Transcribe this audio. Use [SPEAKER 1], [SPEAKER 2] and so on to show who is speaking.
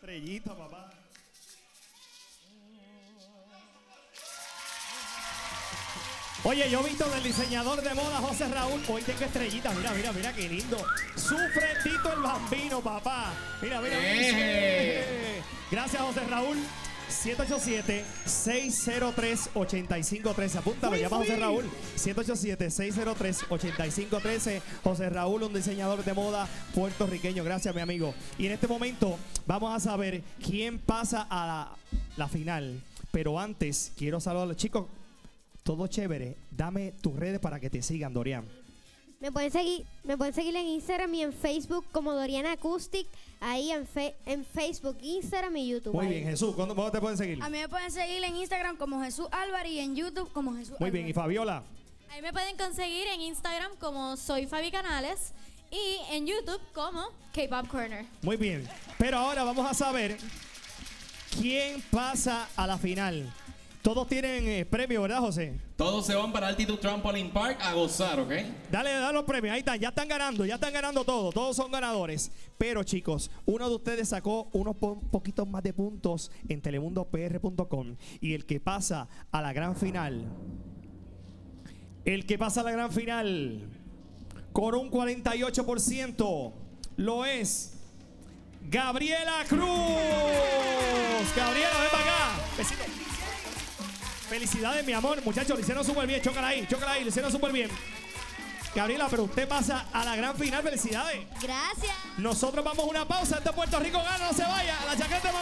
[SPEAKER 1] Estrellita, papá. Oye, yo he visto del diseñador de moda José Raúl. Hoy tengo estrellita. Mira, mira, mira qué lindo. Sufre Tito el bambino, papá. Mira, mira, mira.
[SPEAKER 2] Eh.
[SPEAKER 1] Gracias, José Raúl. 787-603-8513. Apúntalo, llama José Raúl. 787-603-8513. José Raúl, un diseñador de moda puertorriqueño. Gracias, mi amigo. Y en este momento vamos a saber quién pasa a la, la final. Pero antes, quiero saludar a los chicos. Todo chévere. Dame tus redes para que te sigan, Dorian.
[SPEAKER 3] Me pueden seguir, me pueden seguir en Instagram y en Facebook como Doriana Acoustic, ahí en, fe- en Facebook, Instagram y YouTube.
[SPEAKER 1] Muy
[SPEAKER 3] ahí.
[SPEAKER 1] bien, Jesús. ¿Cuándo cómo te pueden seguir?
[SPEAKER 4] A mí me pueden seguir en Instagram como Jesús Álvarez y en YouTube como Jesús
[SPEAKER 1] Muy bien. ¿Y. Fabiola?
[SPEAKER 5] Ahí me pueden conseguir en Instagram como soy Fabi Canales y en YouTube como K-Pop Corner.
[SPEAKER 1] Muy bien. Pero ahora vamos a saber quién pasa a la final. Todos tienen eh, premio, ¿verdad, José?
[SPEAKER 2] Todos se van para Altitude Trampoline Park a gozar, ¿ok?
[SPEAKER 1] Dale, dale los premios. Ahí están, ya están ganando, ya están ganando todos. Todos son ganadores. Pero, chicos, uno de ustedes sacó unos po- poquitos más de puntos en telemundopr.com. Y el que pasa a la gran final. El que pasa a la gran final con un 48% lo es Gabriela Cruz. Gabriela, ven para acá. Besito. Felicidades, mi amor. Muchachos, lo hicieron súper bien. Chócala ahí, chócala ahí, lo hicieron súper bien. Gabriela, pero usted pasa a la gran final. Felicidades.
[SPEAKER 3] Gracias.
[SPEAKER 1] Nosotros vamos a una pausa. Este Puerto Rico gana, no se vaya. La chaqueta.